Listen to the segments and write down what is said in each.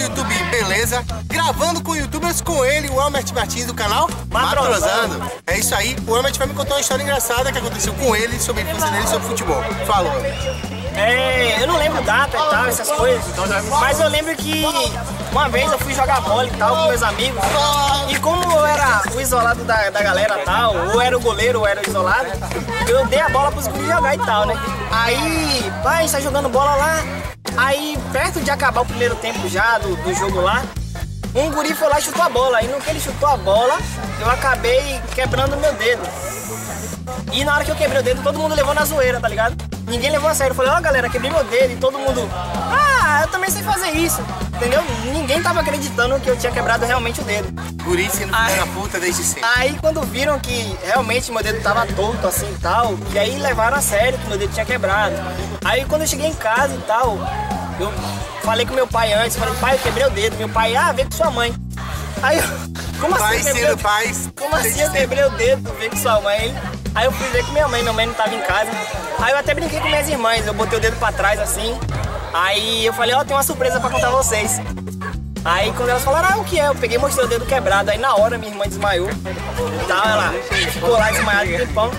YouTube Beleza, gravando com youtubers com ele, o Albert Martins do canal Matrosando. É isso aí, o Albert vai me contar uma história engraçada que aconteceu com ele, sobre a infância dele sobre futebol. Falou. É, eu não lembro data e tal, essas coisas, mas eu lembro que uma vez eu fui jogar bola e tal com meus amigos, e como eu era o isolado da, da galera e tal, ou era o goleiro ou era o isolado, eu dei a bola pros guris jogar e tal, né? Aí, pai, a gente tá jogando bola lá, aí perto de acabar o primeiro tempo já do, do jogo lá, um guri foi lá e chutou a bola, e no que ele chutou a bola, eu acabei quebrando meu dedo. E na hora que eu quebrei o dedo, todo mundo levou na zoeira, tá ligado? Ninguém levou a sério. Eu falei, ó oh, galera, quebrei meu dedo. E todo mundo, ah, sei fazer isso. Entendeu? Ninguém tava acreditando que eu tinha quebrado realmente o dedo. Guri sendo filho da puta desde sempre. Aí quando viram que realmente meu dedo tava torto assim e tal, e aí levaram a sério que meu dedo tinha quebrado. Aí quando eu cheguei em casa e tal, eu falei com meu pai antes, falei, pai, eu quebrei o dedo. Meu pai, ah, vem com sua mãe. Aí eu, como pai assim? Sendo pais, como assim eu quebrei o dedo? Vem com sua mãe. Aí eu fui ver com minha mãe, minha mãe não tava em casa. Aí eu até brinquei com minhas irmãs, eu botei o dedo pra trás assim. Aí eu falei, ó, oh, tem uma surpresa pra contar vocês. Aí quando elas falaram, ah, o que é? Eu peguei e mostrei o dedo quebrado. Aí na hora minha irmã desmaiou. Então ela ficou lá desmaiada um tempão.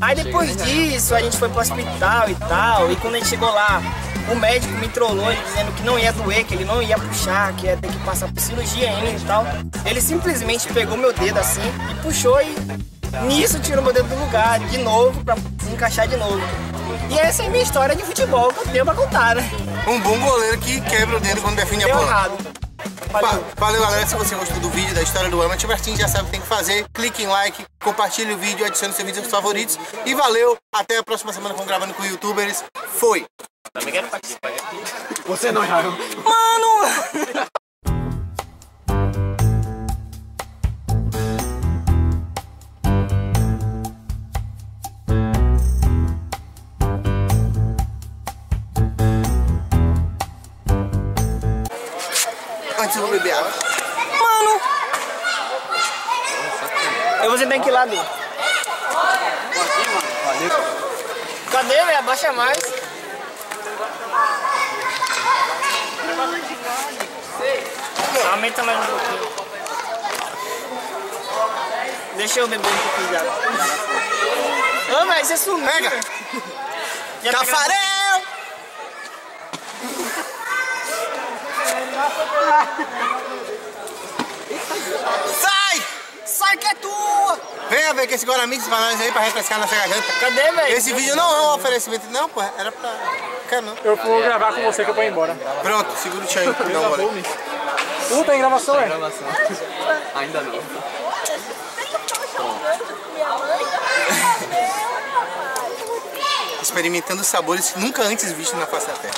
Aí depois disso a gente foi pro hospital e tal. E quando a gente chegou lá, o médico me trollou ele dizendo que não ia doer, que ele não ia puxar, que ia ter que passar por cirurgia ainda e tal. Ele simplesmente pegou meu dedo assim e puxou e Nisso tirou meu dedo do lugar de novo pra encaixar de novo. E essa é a minha história de futebol que eu tenho pra contar, né? Um bom goleiro que quebra o dedo quando defende Deu a bola. errado. Valeu. Valeu, galera. Se você gostou do vídeo, da história do Amat Martins, já sabe o que tem que fazer. Clique em like, compartilhe o vídeo, adicione seus vídeos favoritos. E valeu. Até a próxima semana com Gravando com Youtubers. Foi! Também quero participar. Você não, Jairo. Mano! Antes eu vou beber água. Mano! Eu vou sentar aqui lá dentro. Cadê, velho? Abaixa mais. Aumenta mais um pouquinho. Deixa eu beber um pouquinho de água. Ô, velho, você sumiu. Pega! Tafarel! Sai! Sai que é tua! Venha ver que esse Guaramix pra nós aí pra refrescar nossa garganta. Cadê, velho? Esse vídeo não é um oferecimento, não, pô. Era pra. Quer não. Eu vou gravar com você que eu vou embora. Pronto, segura o tchan. Não, vou ali. Uh, tem gravação, é? Gravação. Ainda não. Experimentando sabores nunca antes vistos na face da terra.